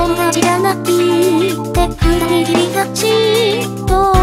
同じだなって二人きりがちと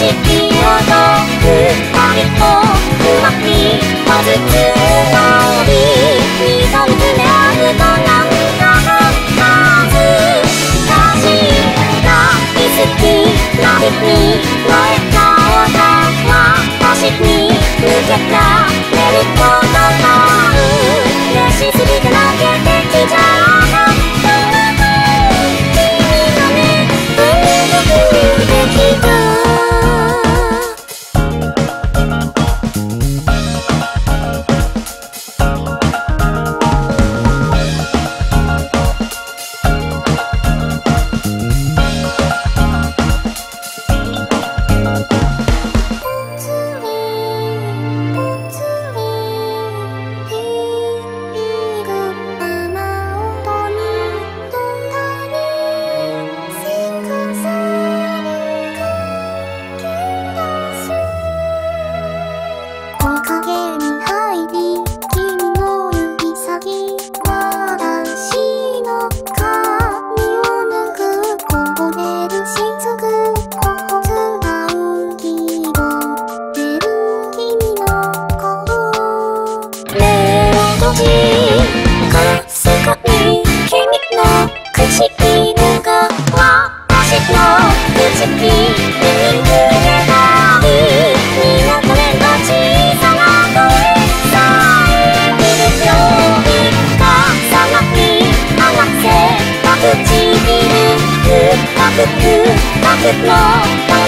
識をが二人とうまくまずつまり溝に詰め合うとなんかはず確かに好きな日にえ giấc mơ